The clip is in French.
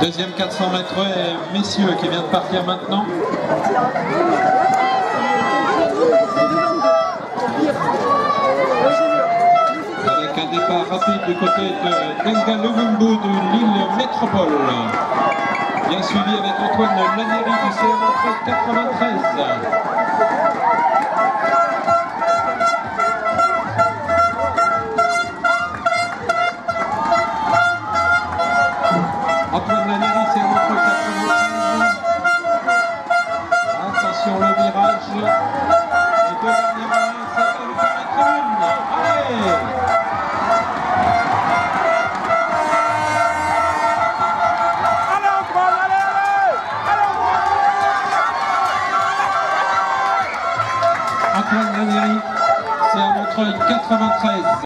Deuxième 400 mètres messieurs qui vient de partir maintenant. Rapide du côté de Denga Luvumbu de l'île Métropole. Bien suivi avec Antoine Lanieri du CM 93. Antoine Lanieri, c'est un autre 93. Attention le virage. Antoine c'est un Montreuil 93.